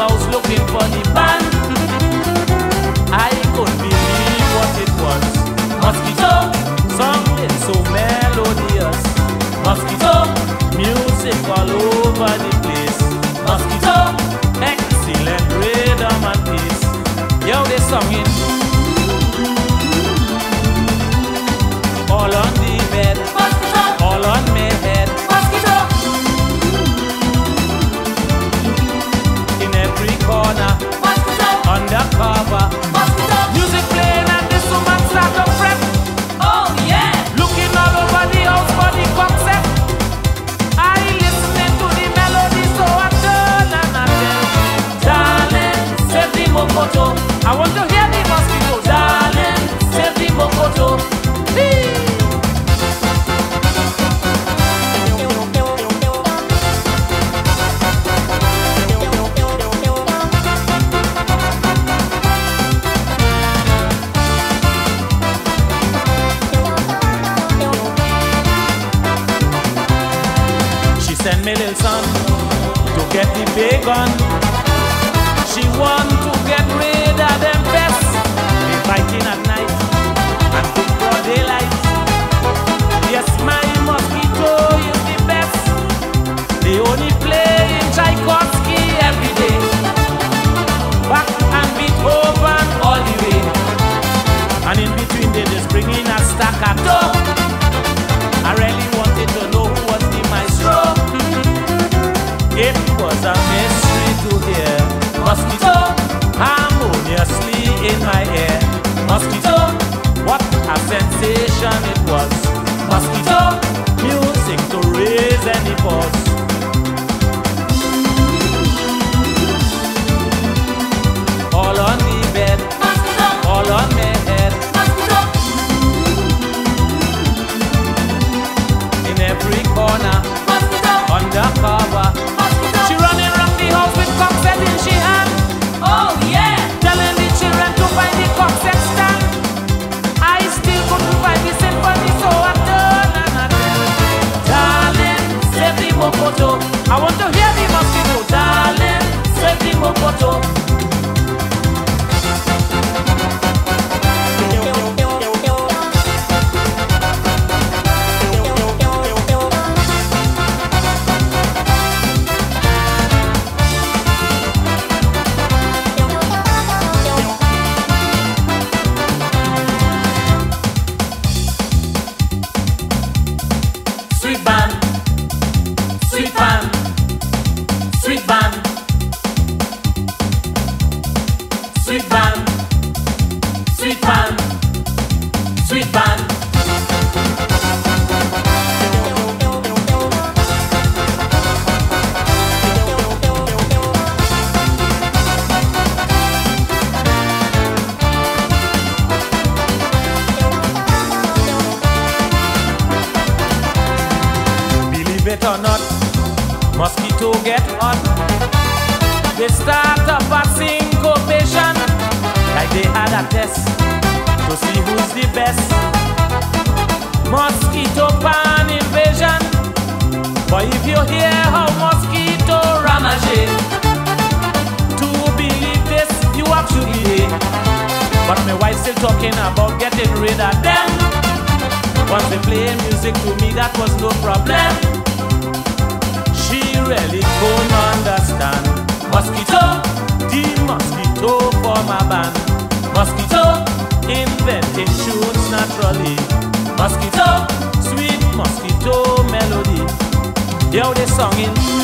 house looking for the band. Sent me little son to get the gun. She want to get rid of them pests. They fighting at night and broad daylight. Yes, my mosquito is the best. They only play in Tchaikovsky every day. Bach and Beethoven all the way. And in between they just bring in a staccato. I Mosquito it or not, mosquito get hot. They start a syncopation, like they had a test to see who's the best. Mosquito pan invasion. But if you hear how mosquito ramajay, to believe this, you have to believe. But my wife still talking about getting rid of them. Once they play music to me, that was no problem. Inventing tunes naturally. Mosquito, sweet mosquito melody. Yo, they song in